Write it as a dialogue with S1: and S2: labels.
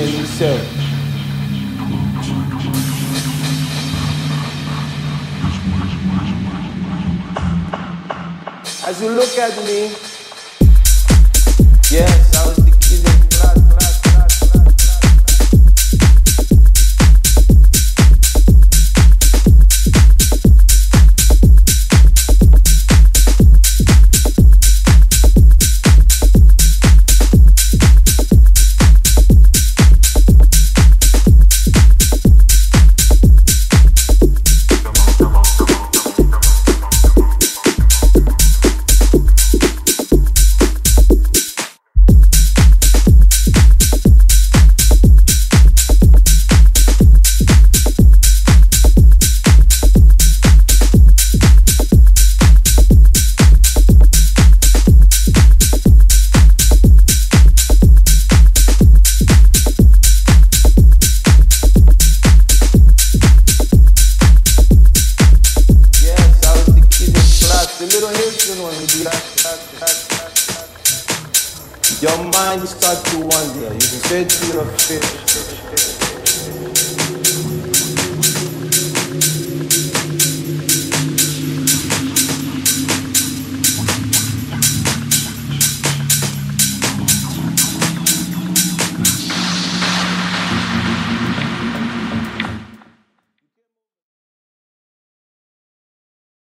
S1: and himself. As you look at me, yes, I was Your mind starts to wander. You can say to your face,